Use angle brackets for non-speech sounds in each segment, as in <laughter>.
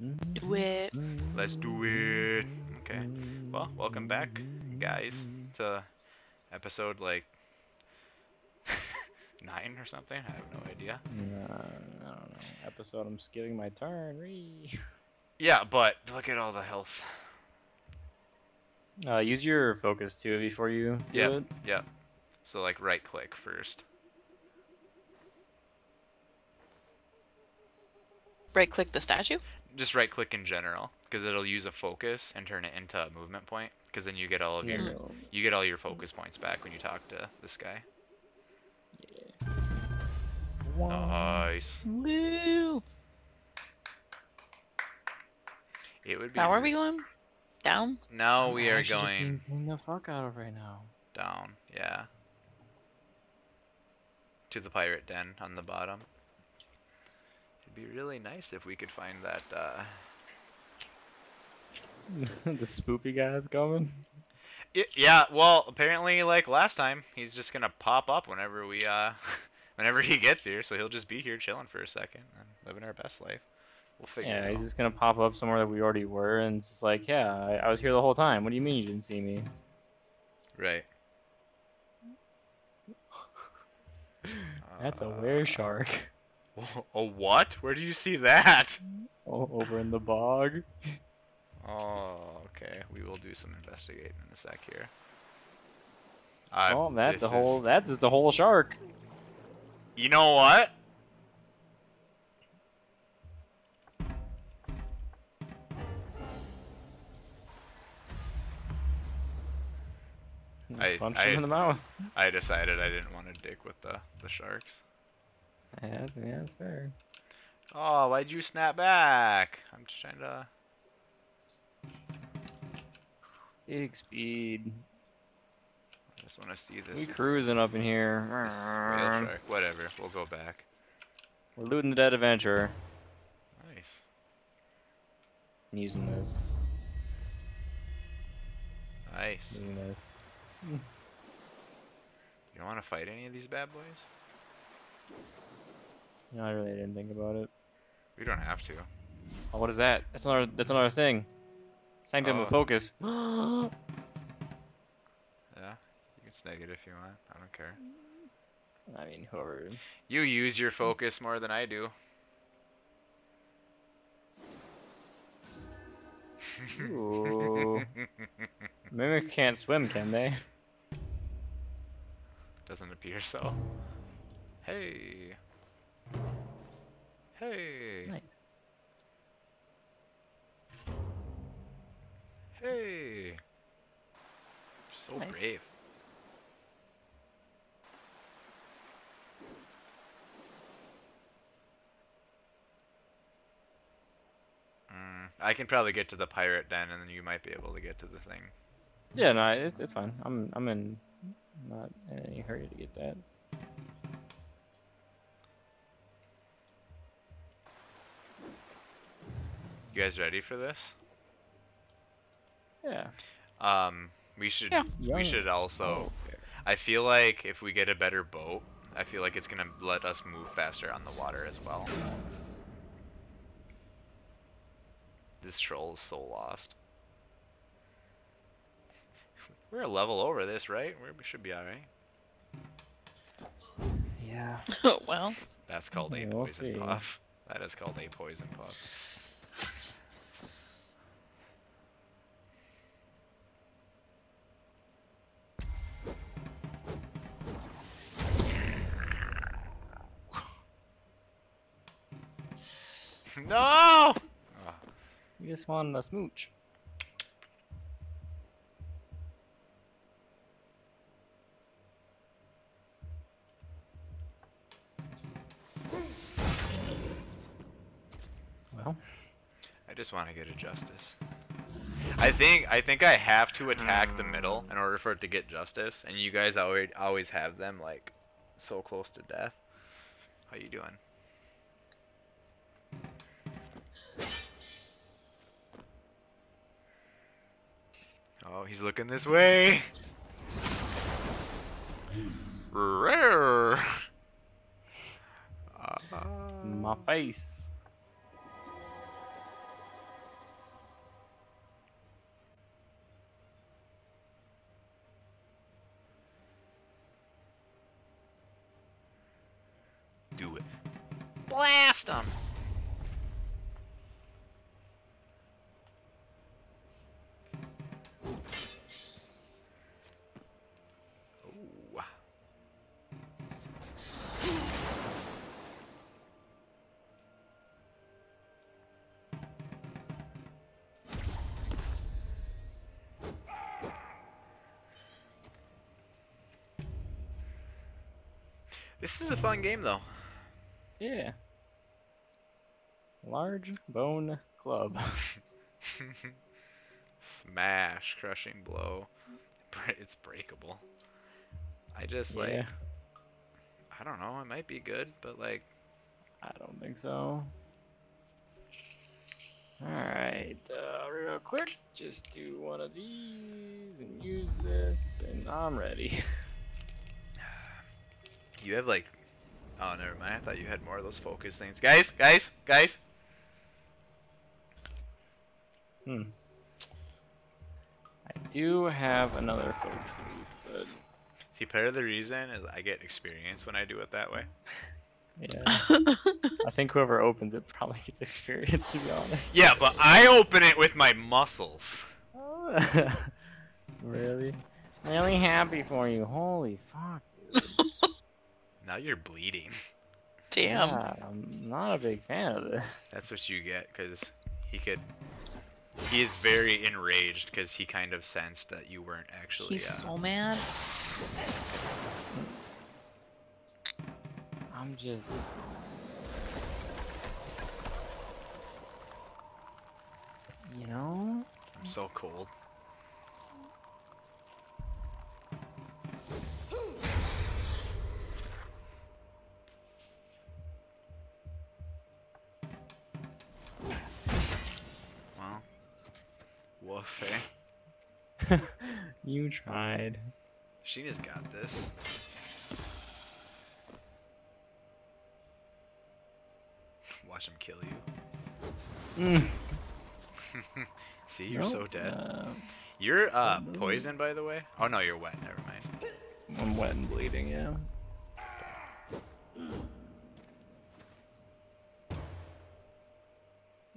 Do it. Let's do it. Okay. Well, welcome back, guys, to episode like <laughs> nine or something. I have no idea. Uh, I don't know. Episode I'm skipping my turn. Ree. Yeah, but look at all the health. Uh, use your focus too before you do Yep. it. Yep. So like right click first. Right click the statue. Just right click in general, because it'll use a focus and turn it into a movement point. Because then you get all of Yeah, your no. you get all your focus points back when you talk to this guy. One. Nice. Woo! It would be. Now where are we going? Down? Now I'm we are going the fuck out of right now. down. Yeah. To the pirate den on the bottom. Be really nice if we could find that. Uh... <laughs> the spoopy guy's coming. Y- yeah. Well, apparently, like last time, he's just gonna pop up whenever we uh, <laughs> whenever he gets here. So he'll just be here chilling for a second and living our best life. We'll figure Yeah, it he's just gonna pop up somewhere that we already were, and it's just like, yeah, I, I was here the whole time. What do you mean you didn't see me? Right. <laughs> That's a Uh, were shark. <laughs> A what? Where do you see that? Oh, over in the bog. <laughs> Oh, okay. We will do some investigating in a sec here. Uh, oh, that's the is- whole. That is the whole shark. You know what? I- Punch I- him in the mouth. I decided I didn't want to dick with the the sharks. Yeah, that's, yeah, that's fair. Oh, why'd you snap back? I'm just trying to. Big speed. I just want to see this. We cruising up in here. Whatever. We'll go back. We're looting the dead adventure. Nice. I'm using this. Nice. Using this. You don't want to fight any of these bad boys? No, I really didn't think about it. We don't have to. Oh, what is that? That's another. That's another thing. Sanctum Oh. of focus. <gasps> Yeah. You can snag it if you want. I don't care. I mean, whoever. You use your focus more than I do. Ooh. <laughs> Mimic can't swim, can they? Doesn't appear so. Hey. Hey. Nice. Hey. You're so Nice. brave. Mm, I can probably get to the pirate den, and then you might be able to get to the thing. Yeah, no, it's, it's fine. I'm I'm in not in any hurry to get that. Guys ready for this? Yeah. Um, we should Yeah. we Yeah. should also. Oh, I feel like if we get a better boat, I feel like it's gonna let us move faster on the water as well. This troll is so lost. <laughs> We're a level over this, right? We're, we should be alright. Yeah. <laughs> well, That's called a Yeah, we'll poison see. puff. That is called a poison puff. No! You just wanted a smooch. Well, I just want to get a justice. I think I think I have to attack the middle in order for it to get justice, and you guys always always have them like so close to death. How you doing? Oh, he's looking this way. Rare. Uh, My face. Do it. Blah! This is a fun game though. Yeah. Large bone club. <laughs> Smash, crushing blow. It's breakable. I just like yeah. I don't know, it might be good, but like I don't think so. Alright, uh, real quick, just do one of these and use this, and I'm ready. <laughs> you have like oh never mind, I thought you had more of those focus things. Guys, guys, guys. Hmm. I do have another focus leaf, but See part of the reason is I get experience when I do it that way. <laughs> yeah. I think whoever opens it probably gets experience, to be honest. Yeah, but I open it with my muscles. <laughs> really? Really happy for you. Holy fuck, dude. Now you're bleeding. Damn. Yeah, I'm not a big fan of this. <laughs> That's what you get because he could. He is very enraged because he kind of sensed that you weren't actually. He's uh, so mad. I'm just. You know? I'm so cold. Tried. She just got this. Watch him kill you. Mm. <laughs> See, you're so dead. uh, You're uh poisoned, by the way. Oh no, you're wet. Never mind. I'm wet and bleeding, yeah.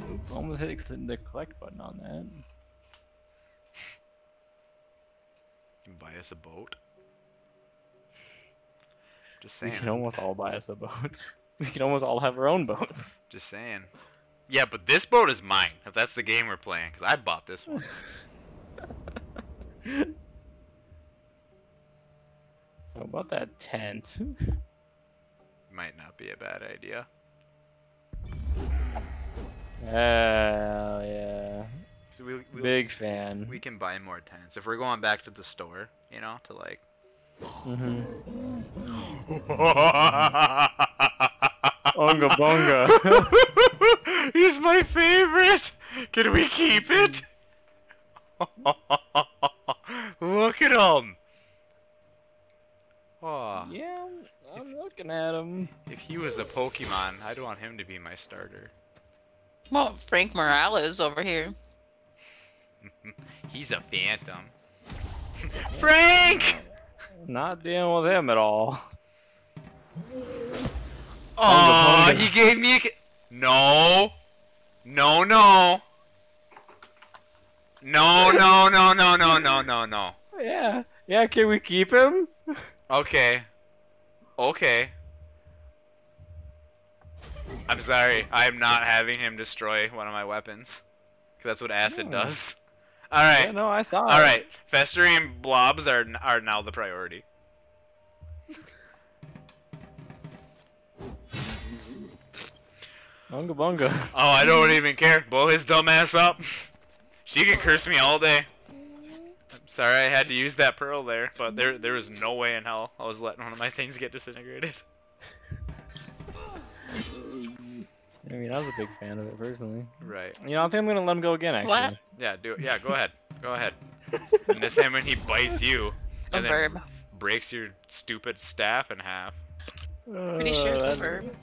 Oop, Almost hit the collect button on that. You can buy us a boat. Just saying. We can almost all buy us a boat. <laughs> We can almost all have our own boats. <laughs> Just saying. Yeah, but this boat is mine. If that's the game we're playing, because I bought this one. <laughs> So about that tent. Might not be a bad idea. Hell yeah. So we, we, Big fan. we can buy more tents if we're going back to the store. You know, to like. <laughs> hmm Unga bunga. <laughs> He's my favorite. Can we keep it? <laughs> Look at him. Oh, yeah, I'm looking at him. if he was a Pokemon, I'd want him to be my starter. Well, Frank Morales over here. He's a phantom. <laughs> Frank! Not dealing with him at all. Oh, he gave me a. No. No, no. No, no, no, no, no, no, no, no. Yeah, yeah. Can we keep him? Okay. Okay. I'm sorry. I am not having him destroy one of my weapons. 'Cause that's what acid hmm. No. Does. Alright. Yeah, no, I saw. it. Alright. Festering blobs are, are now the priority. Unga bunga. Oh, I don't even care. Blow his dumb ass up. She can curse me all day. I'm sorry I had to use that pearl there, but there there was no way in hell I was letting one of my things get disintegrated. I mean, I was a big fan of it personally. Right. You know, I think I'm gonna let him go again. Actually. What? Yeah, do it. Yeah, go ahead. Go ahead. <laughs> And this time when he bites you A and then verb. breaks your stupid staff in half. Pretty sure it's a Uh, verb.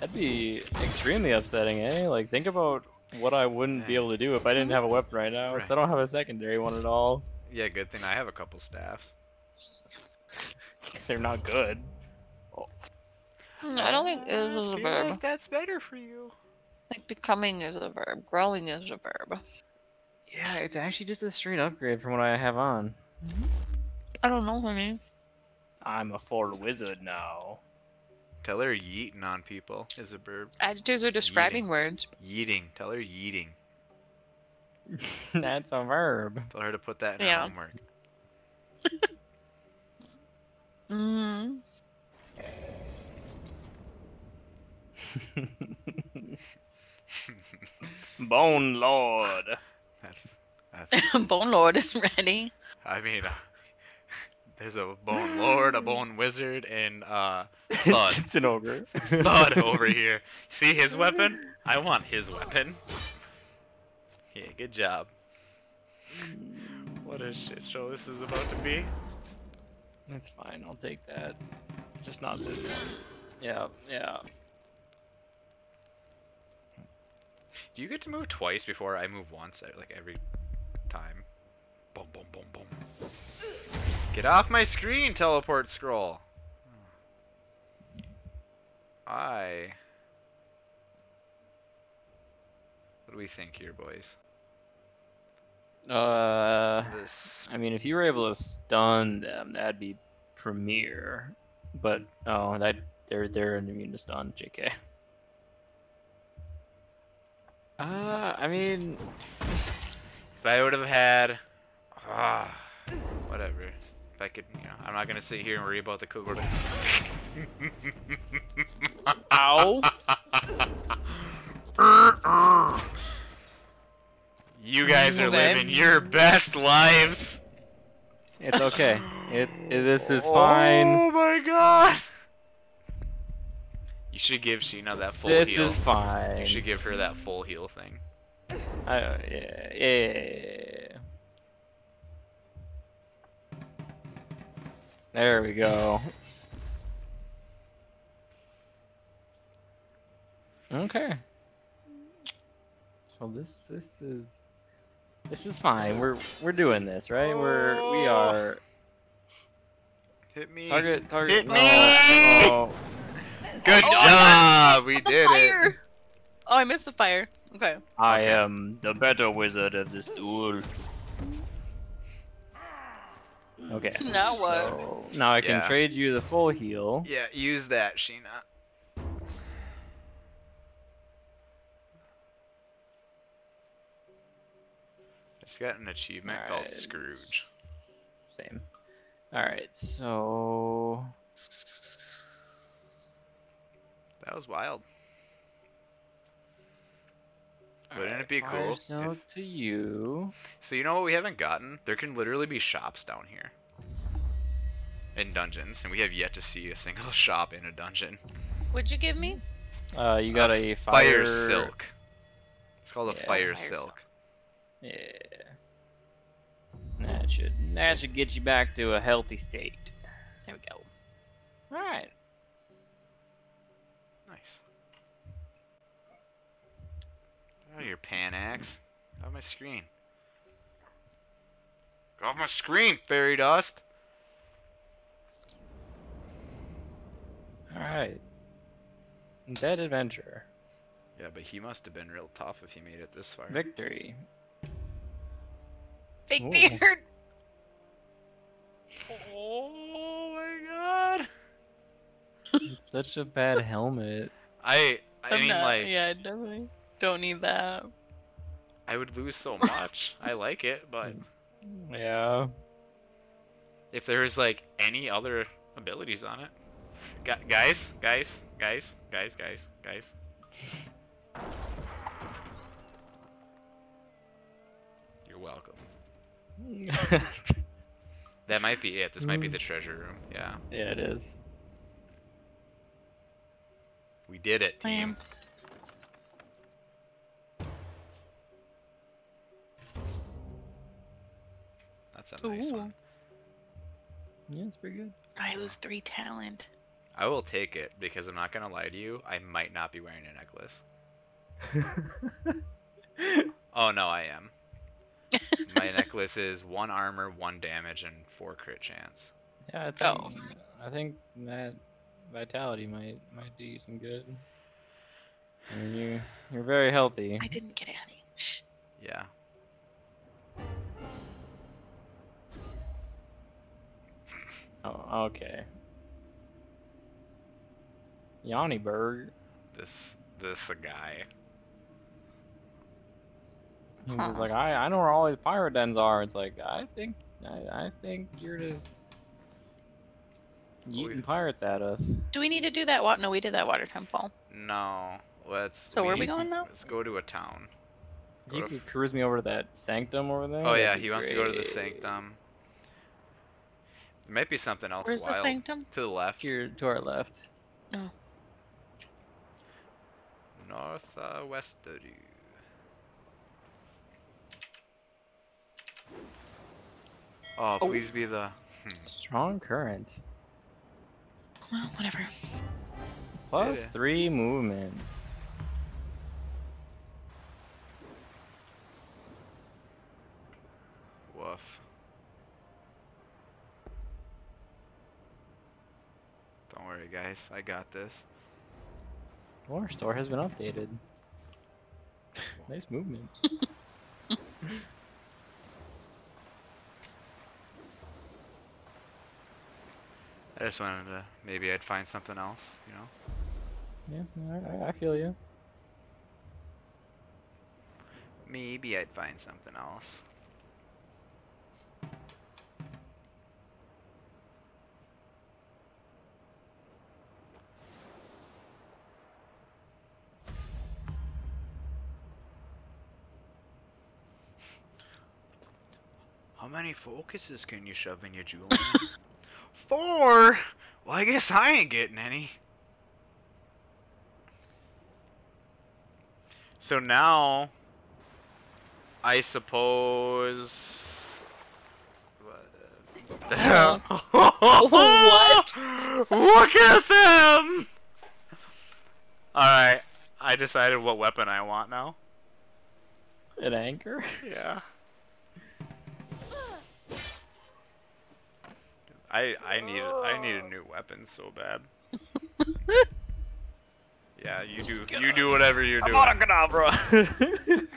That'd be extremely upsetting, eh? Like, think about what I wouldn't be able to do if I didn't have a weapon right now. 'cause Right. I don't have a secondary one at all. Yeah, good thing I have a couple staffs. They're not good. Mm, I don't think it is a verb. like that's better for you. Like becoming is a verb. Growing is a verb. Yeah, it's actually just a straight upgrade from what I have on. I don't know, honey. I'm a full wizard now. Tell her yeeting on people is a verb. Adjectives are describing words. Yeeting. Tell her yeeting. <laughs> That's a verb. Tell her to put that in Yeah. her homework. <laughs> Mm. <laughs> Bone Lord. that's, that's, <laughs> Bone Lord is ready. I mean, uh, <laughs> there's a bone lord, a bone wizard, and uh, Thud. it's an ogre. Thud over here. See his weapon? I want his weapon. Yeah, good job. What a shit show this is about to be. That's fine. I'll take that. Just not this one. Yeah, yeah. Do you get to move twice before I move once? uh, Like every time. Boom, boom, boom, boom. Get off my screen, teleport scroll. I. What do we think here, boys? Uh, This. I mean, if you were able to stun them, that'd be premier. But oh, that they're they're immune to stun. Jk. Uh, I mean, If I would have had. Ah. Whatever. If I could, you know, I'm not gonna sit here and worry about the Kugel. <laughs> Ow. you guys are living your best lives. it's okay. It's it, this is <laughs> fine. Oh my god. You should give Sheena that full This heal. is fine. You should give her that full heal thing. I, yeah, yeah, yeah. There we go. Okay. So this this is this is fine. We're we're doing this, right? We're we Oh. are Hit me. target target. Hit no, me! no. Good Oh, job. We did it. fire! Oh, I missed the fire. Okay. I am the better wizard of this duel. Okay. Now what? So now I can Yeah. trade you the full heal. Yeah, use that, Sheena. I just got an achievement called Scrooge. Same. Alright, so That was wild. Wouldn't Alright, it be cool Silk if- to you. So you know what we haven't gotten? There can literally be shops down here. In dungeons, and we have yet to see a single <laughs> shop in a dungeon. What'd you give me? Uh, you got Uh, a Fire, fire, silk. It's called a Yeah, fire, fire silk. silk. Yeah. That should that should get you back to a healthy state. There we go. All right. Nice. Oh, your pan axe. Get off my screen. Get off my screen, fairy dust. All right. Dead adventure. Yeah, but he must have been real tough if he made it this far. Victory. Fake Ooh. beard. Oh my god. It's such a bad helmet. I I I'm mean not- like yeah, definitely don't need that. I would lose so much. I like it, but Yeah. if there's like any other abilities on it. Gu guys, guys, guys, guys, guys, guys. You're welcome. <laughs> That might be it. This might be the treasure room. Yeah. Yeah. it is. We did it, team. Damn. That's a nice Ooh. one. Yeah, it's pretty good. I lose three talent. I will take it because I'm not gonna lie to you. I might not be wearing a necklace. <laughs> Oh no, I am. <laughs> My necklace is one armor, one damage, and four crit chance. Yeah, I oh. think Oh. I think that vitality might might do you some good. I mean, you you're very healthy. I didn't get any. Shh. Yeah. Oh, okay. Yanni Berg. This this a guy. He Huh. was like, I, I know where all these pirate dens are. It's like, I think, I, I think you're just We- yeeting pirates at us. Do we need to do that? Wa- no, we did that water temple. No. Let's. So where are we going now? Let's go to a town. Go You to could cruise me over to that sanctum over there. Oh That'd yeah, be he wants to go to the sanctum. There might be something else Where's the sanctum? To the left. Here to our left. North uh, westerly. Oh, Oh. please be the. Strong current. Well, whatever. Plus Yeah. three movement. Woof. Don't worry, guys. I got this. War store has been updated. <laughs> nice movement. <laughs> I just wanted to. Maybe I'd find something else, you know? Yeah, I, I feel you. Maybe I'd find something else. How many focuses can you shove in your jewel? <laughs> Four? Well, I guess I ain't getting any. So now, I suppose. Hell? <laughs> What? <laughs> Look at them! Alright, I decided what weapon I want now. An anchor? Yeah. I I need I need a new weapon so bad. <laughs> yeah, you do you do whatever you're doing. Abracadabra! <laughs>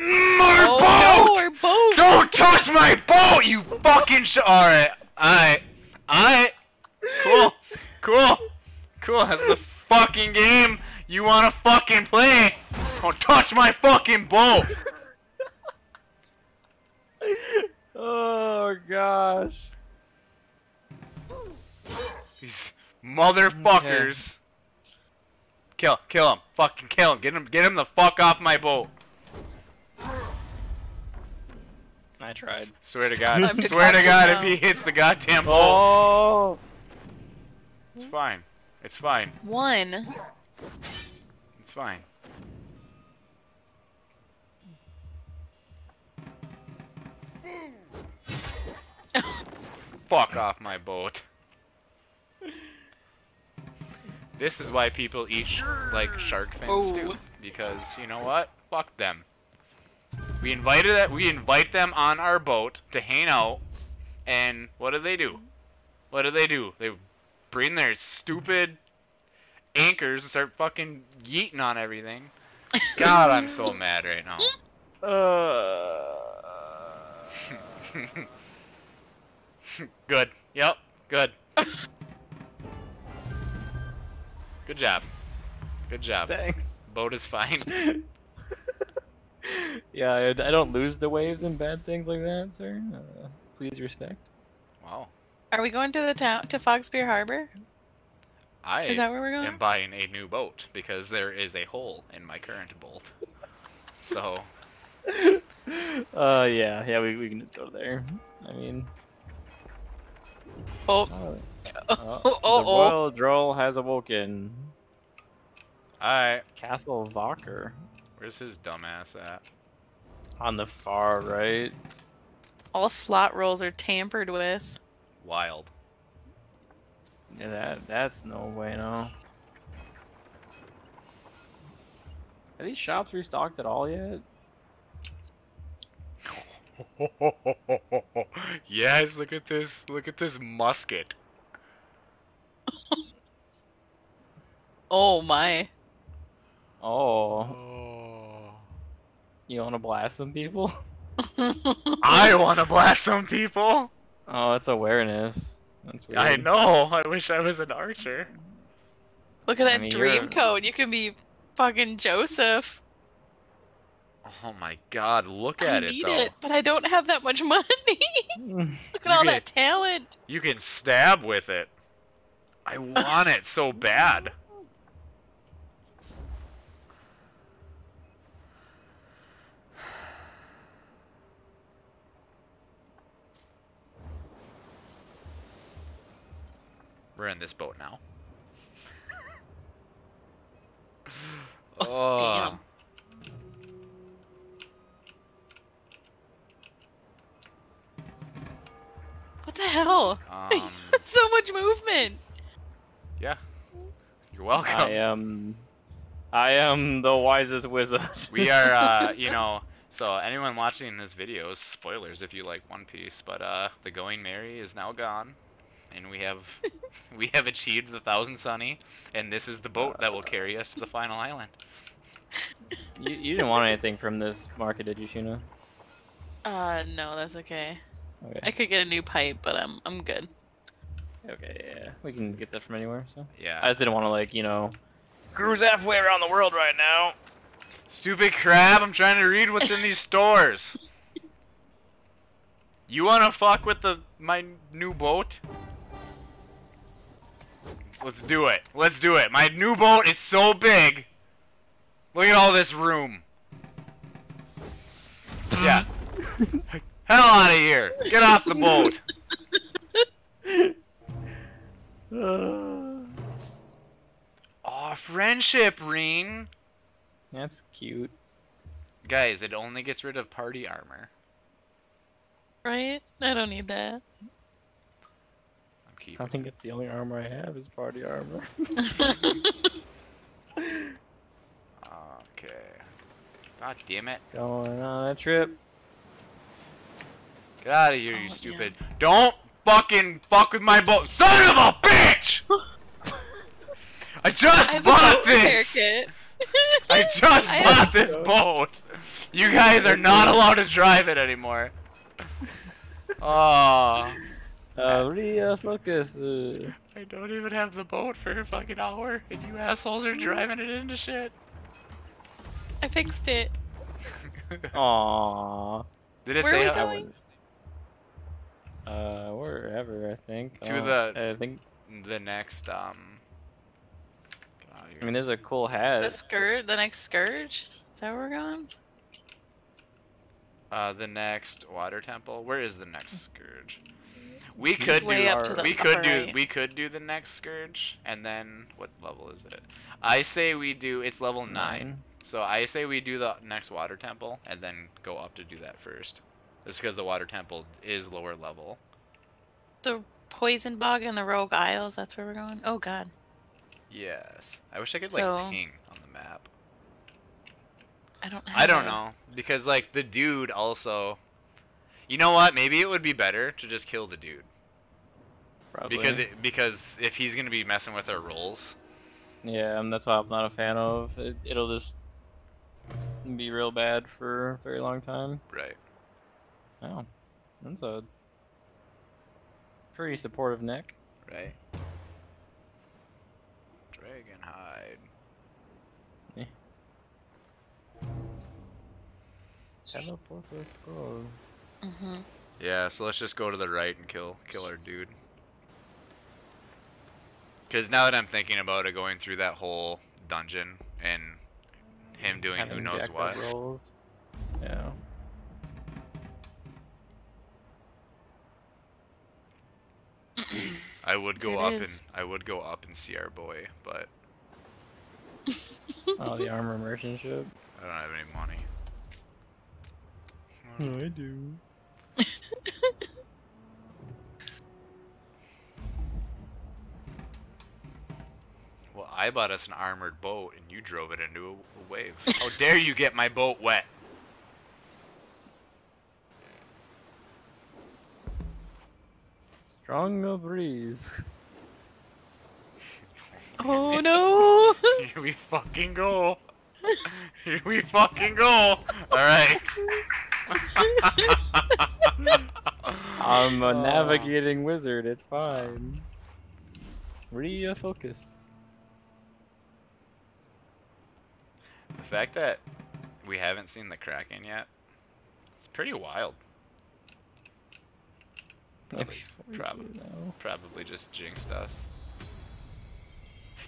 My Oh, boat! no, our boat! Don't touch my boat, you fucking sh- Alright, alright, alright. Cool, cool, cool. That's the fucking game you wanna fucking play. Don't touch my fucking boat. Oh gosh. These motherfuckers. Kill, kill him. Fucking kill him. Get him, get him the fuck off my boat. I tried. Swear to God. Time to Swear to God, down. if he hits the goddamn oh. boat, Oh! it's fine. It's fine. One. It's fine. Fuck off my boat. This is why people eat like shark fins too, Oh. because you know what? Fuck them. We invited that. We invite them on our boat to hang out, and what do they do? What do they do? They bring their stupid anchors and start fucking yeeting on everything. God, I'm so <laughs> mad right now. Uh, <laughs> good. Yep. Good. Good job. Good job. thanks. Boat is fine. <laughs> yeah, I, I don't lose the waves and bad things like that, sir. Uh, please respect. Wow. Are we going to the town to Foxpier Harbor? I Is that where we're going? am buying a new boat because there is a hole in my current boat. So <laughs> Uh, yeah, yeah, we, we can just go there. I mean, Oh, <laughs> oh, oh, uh, oh, the oh. royal droll has awoken. I Castle Valker where's his dumbass at? on the far right. All slot rolls are tampered with. Wild. Yeah, that that's no bueno. Are these shops restocked at all yet? <laughs> Yes, look at this. Look at this musket. <laughs> Oh my. Oh, Oh. you want to blast some people? <laughs> I want to blast some people. Oh, it's awareness. That's weird. I know. I wish I was an archer. Look at I that mean, dream you're- code. You can be fucking Joseph. Oh my god, look I at it I need though. it, but I don't have that much money. <laughs> Look at You all get- that talent. You can stab with it. I want it so bad. We're in this boat now. Hell? Um, <laughs> so much movement. yeah. You're welcome. I am. I am the wisest wizard. <laughs> we are uh <laughs> you know so anyone watching this video is spoilers if you like one piece but uh the going merry is now gone and we have we have achieved the thousand sunny and this is the boat that will carry us to the final island you, you didn't want anything from this market, did you, Shuna? Uh, no, that's okay. I could get a new pipe, but I'm I'm good. Okay, yeah. We can get that from anywhere, so. yeah. I just didn't want to, like, you know, cruise halfway around the world right now. stupid crab i'm trying to read what's in these stores. <laughs> You want to fuck with the my new boat? Let's do it. Let's do it. My new boat is so big. Look at all this room. <laughs> Yeah <laughs> hell out of here get off the boat <laughs> <sighs> oh friendship ring That's cute. guys it only gets rid of party armor Right? I don't need that. i'm keeping I keeping think it's the only armor I have is party armor. <laughs> Okay. God damn it. Going on a trip. Get out of here, Oh, you yeah. stupid. Don't fucking fuck with my boat. Son of a bitch! <laughs> I just I have a bought boat this! kit. I just <laughs> I bought this boat! You guys are not allowed to drive it anymore. <laughs> Oh, Uh, Ria, focus. Uh, I don't even have the boat for a fucking hour, and you assholes are driving it into shit. I fixed it. Aww. Did it Where say are we how- going? Uh, wherever, I think. To Uh, the- I think. the next um? get out of here. I mean, there's a cool hat. The scourge, the next scourge. Is that where we're going? Uh, the next water temple. Where is the next scourge? We could do. up to the we could upper do. right. We could do the next scourge, and then what level is it? I say we do. It's level nine. So I say we do the next water temple, and then go up to do that first. Just because the water temple is lower level. The poison bog and the rogue isles. That's where we're going. Oh God. Yes. I wish I could like So- ping on the map. I don't. Have I don't a- know because like the dude also. You know what? Maybe it would be better to just kill the dude. Probably. Because it, because if he's gonna be messing with our rolls, Yeah, and that's why I'm not a fan of. It, it'll just be real bad for a very long time. right? Oh, that's a pretty supportive neck. Right. Dragon hide. Teleport the scroll. Mhm. Yeah, so let's just go to the right and kill kill our dude. Cause now that I'm thinking about it, going through that whole dungeon and him doing who knows what. rolls. Yeah. I would go It up and. I would go up and see our boy, but <laughs> Oh, the armor merchant ship. I don't have any money. I do. <laughs> Well, I bought us an armored boat and you drove it into a, a wave. How dare you get my boat wet? Strong a breeze. Oh <laughs> no! Here we fucking go. Here we fucking go. Alright. <laughs> I'm a Oh. navigating wizard. It's fine. Refocus. The fact that we haven't seen the Kraken yet, it's pretty wild. Probably- probably. Probably just jinxed us.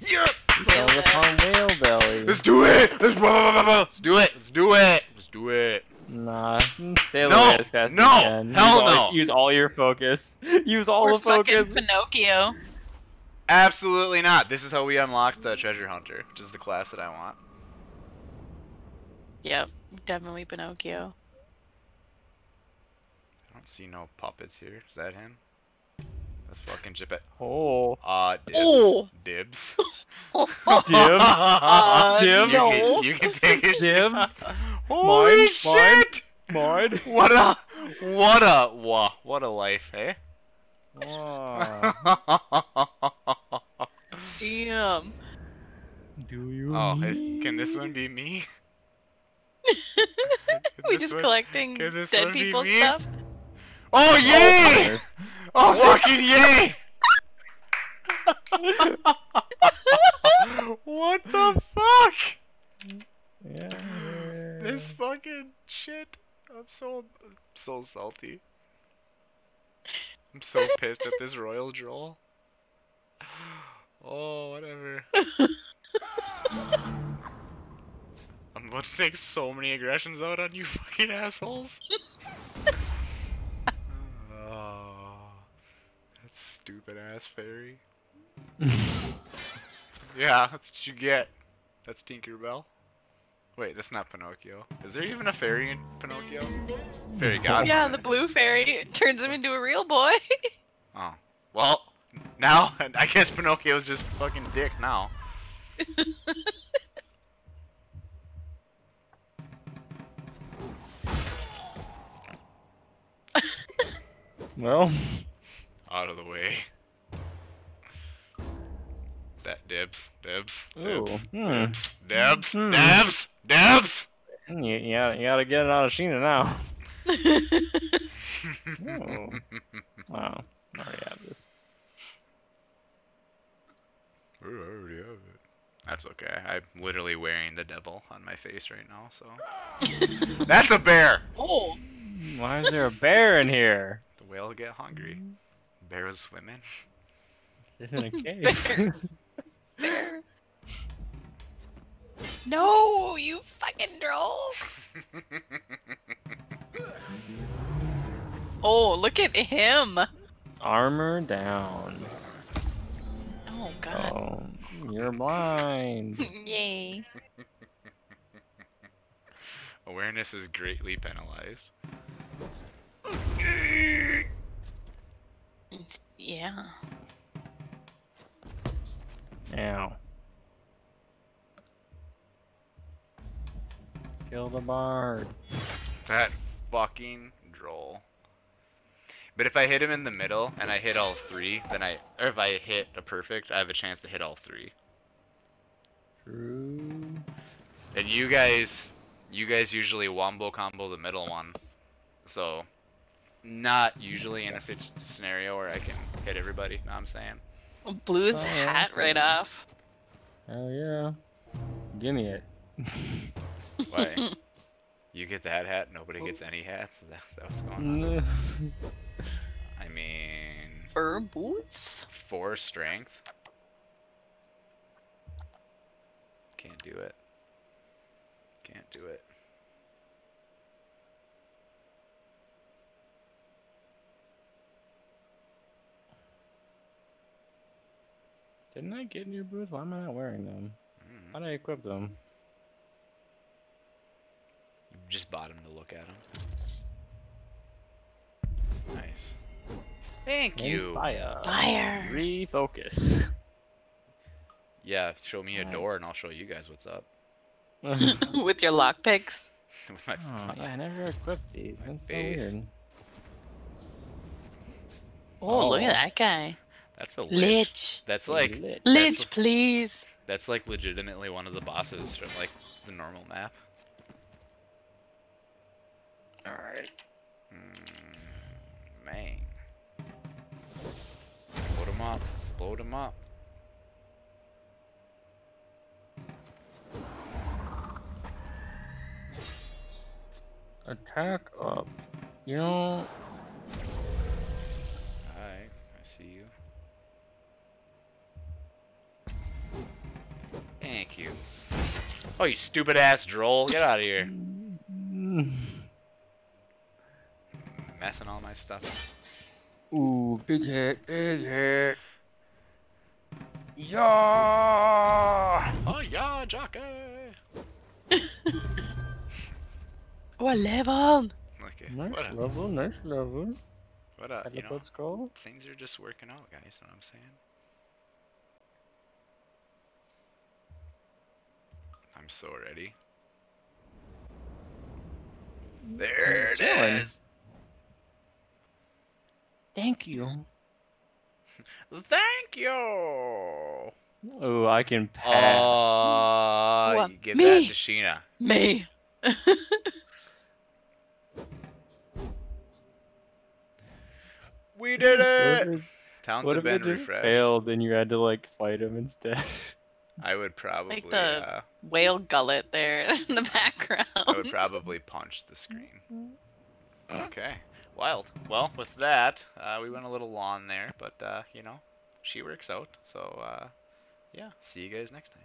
Yeah! Fell upon whale belly. Let's do it! Let's, let's do it! Let's do it! Let's do it! Nah, <laughs> sail No, away as fast no, as you can. hell use all, no. Use all your focus. <laughs> Use all We're the fucking. Pinocchio. Absolutely not. This is how we unlocked the treasure hunter, which is the class that I want. Yep, definitely Pinocchio. I don't see no puppets here. Is that him? That's fucking Jippet. Oh. Uh, dibs. Oh. Dibs. <laughs> Dibs. Uh, Dibs. You no. can, you can take a Dibs. <laughs> Holy Mine, shit! mine. What a, what a, wha, what a life, eh? Wow. <laughs> Damn. Do you? oh, it- can this one be me? We just one- collecting dead one people stuff. Oh yay! Oh, oh fucking yay! <laughs> what the fuck? Yeah. This fucking shit. I'm so so salty. I'm so pissed at this royal droll. Oh, whatever. <laughs> I'm about to take so many aggressions out on you fucking assholes. <laughs> stupid ass fairy. <laughs> Yeah, that's what you get. That's Tinkerbell. Wait, that's not Pinocchio. Is there even a fairy in Pinocchio? Fairy <laughs> god. Yeah, the blue fairy turns him into a real boy. <laughs> Oh. Well, now I guess Pinocchio's just fucking dick now. Well, Out of the way. That dibs, dibs, ooh. dibs, Hmm. dibs, Hmm. dibs, dibs. You, you, gotta, you gotta get it out of Sheena now. <laughs> Oh. Wow. I already have this. Ooh, I already have it. That's okay. I'm literally wearing the devil on my face right now, so. <laughs> That's a bear! oh, Why is there a bear in here? The whale get hungry. Bear was swimming. In a cave. Bear. bear. No, you fucking troll. <laughs> Oh, look at him. Armor down. Oh god. Oh, you're blind. <laughs> Yay. Awareness is greatly penalized. Yeah. Ow. Kill the bard. That fucking droll. But if I hit him in the middle and I hit all three, then I, or if I hit a perfect, I have a chance to hit all three. True. And you guys, you guys usually wombo combo the middle one, so not <laughs> usually in a sit- scenario where I can hit everybody. Know what I'm saying? Blew his Oh, yeah. hat right off. Hell yeah. Give me it. <laughs> Why? you get that hat, nobody gets any hats. Is that, is that what's going on? <laughs> I mean, Fur boots? four strength. Can't do it. Can't do it. Didn't I get new boots? Why am I not wearing them? Mm. How did I equip them? You just bought him to look at him. Nice. Thank you. Inspire. Fire. Refocus. Yeah, show me a Right. door and I'll show you guys what's up. oh, <laughs> <laughs> With your lockpicks. With my- yeah, I never equipped these. My That's so weird. Oh, look Oh. at that guy. That's a lich. Lich. That's like Lit. Lich, That's- please. that's like legitimately one of the bosses from like the normal map. Alright. Mm, man. Load him up. Load him up. Attack up. You know, Thank you. Oh, you stupid ass droll. Get out of here. <sighs> Messing all my stuff. Ooh, big hit, big hit. Yeah. Oh, yeah, jockey. <laughs> What level? Okay. Nice What a, level, nice level. what a, you know, Teleport scroll. things are just working out, guys. you Know what I'm saying? I'm so ready. Mm, there it chilling. is. Thank you. <laughs> Thank you. Oh, I can pass. Oh, What? you give Me? that to Sheena. Me. <laughs> We did What it. if, Towns what have if it been just refreshed. failed and you had to like fight him instead? <laughs> I would probably, the- uh, Whale gullet there <laughs> in the background. I would probably punch the screen. Okay, wild. Well, with that, uh, we went a little long there, but uh, you know, she works out. So uh, yeah, see you guys next time.